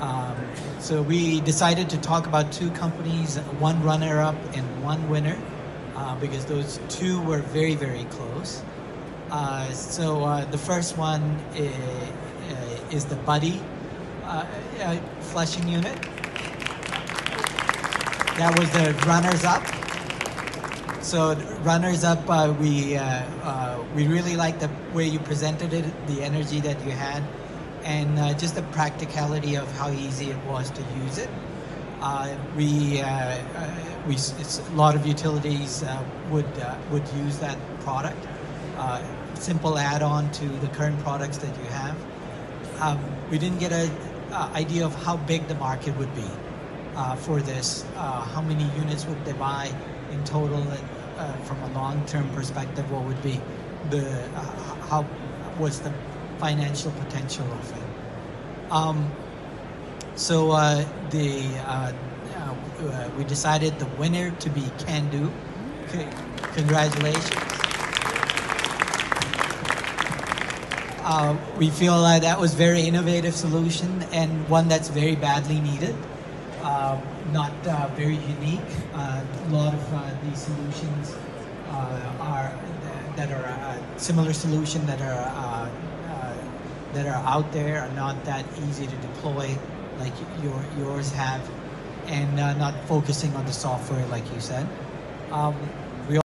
Um, so we decided to talk about two companies, one runner-up and one winner, uh, because those two were very, very close. Uh, so uh, the first one is, is the Buddy uh, uh, flushing unit. That was the runners-up. So runners-up, uh, we uh, we really liked the way you presented it, the energy that you had and uh, just the practicality of how easy it was to use it. Uh, we, uh, uh we a lot of utilities uh, would uh, would use that product. simple add-on to the current products that you have. Um, we didn't get an idea of how big the market would be for this. how many units would they buy in total, and from a long-term perspective, what would be the how was the financial potential of it. Um, so uh, the uh, uh, we decided the winner to be Kando. C- congratulations. Uh, we feel that that was very innovative solution and one that's very badly needed. Uh, not uh, very unique. a lot of these solutions are that are similar solution that are that are out there are not that easy to deploy like your yours have, and uh, not focusing on the software like you said. Um,